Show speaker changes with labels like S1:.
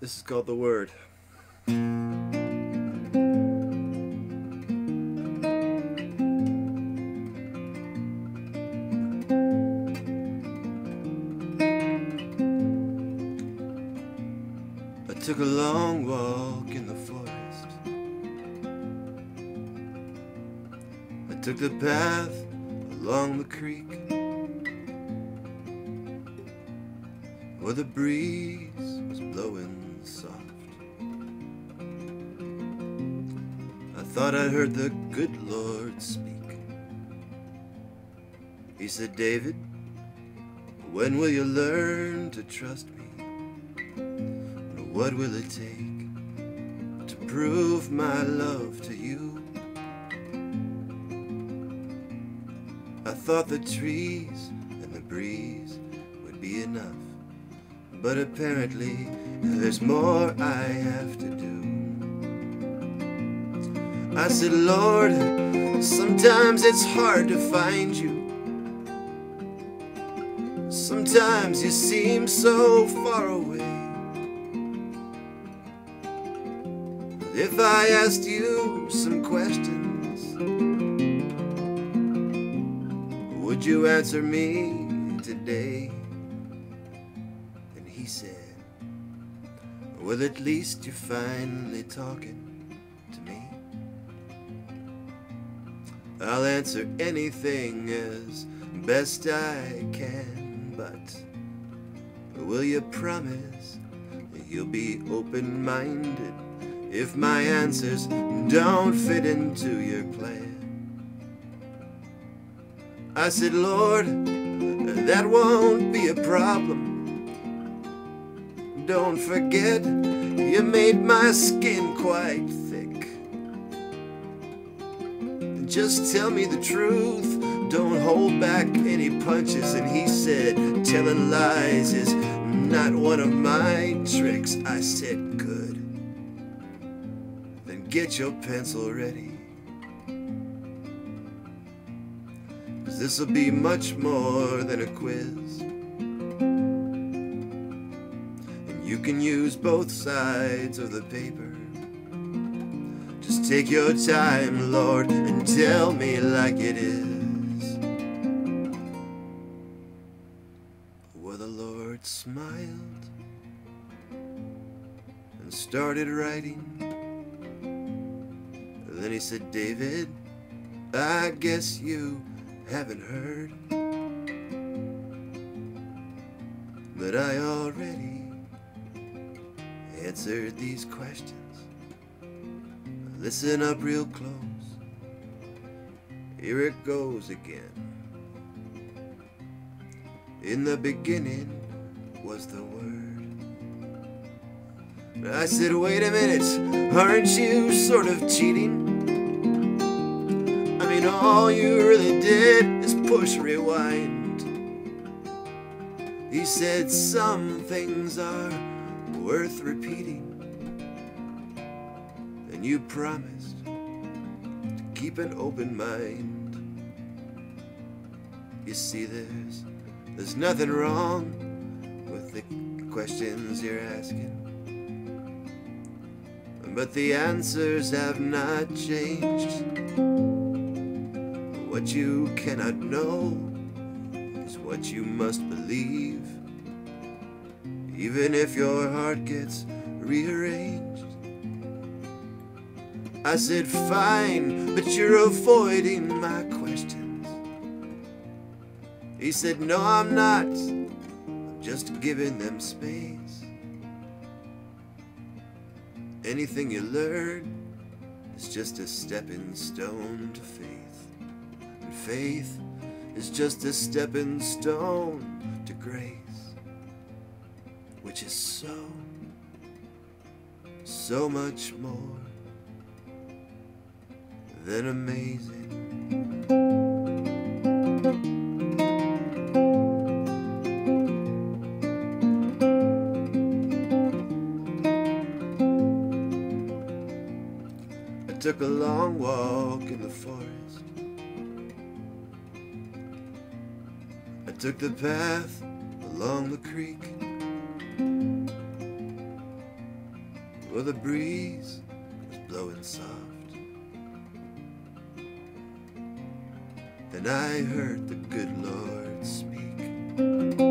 S1: This is called The Word. I took a long walk in the forest. I took the path along the creek where the breeze was blowing soft. I thought I heard the good Lord speak. He said, David, when will you learn to trust me? What will it take to prove my love to you? I thought the trees and the breeze would be enough. But apparently, there's more I have to do. I said, Lord, sometimes it's hard to find you. Sometimes you seem so far away. If I asked you some questions, would you answer me today? Well, at least you're finally talking to me. I'll answer anything as best I can, but will you promise that you'll be open minded if my answers don't fit into your plan? I said, Lord, that won't be a problem. Don't forget, you made my skin quite thick. Just tell me the truth, don't hold back any punches. And he said, Telling lies is not one of my tricks. I said, Good. Then get your pencil ready. Cause this'll be much more than a quiz. Both sides of the paper. Just take your time, Lord, and tell me like it is. Well, the Lord smiled and started writing. Then he said, David, I guess you haven't heard. But I already answered these questions. Listen up real close. Here it goes again. In the beginning was the Word. I said, wait a minute, aren't you sort of cheating? I mean, all you really did is push rewind. He said, some things are worth repeating. And you promised to keep an open mind. You see, there's there's nothing wrong with the questions you're asking. But the answers have not changed. What you cannot know is what you must believe. Even if your heart gets rearranged. I said, fine, but you're avoiding my questions. He said, no, I'm not. I'm just giving them space. Anything you learn is just a stepping stone to faith. And faith is just a stepping stone to grace, which is so, so much more than amazing. I took a long walk in the forest. I took the path along the creek Well, the breeze was blowing soft. And I heard the good Lord speak.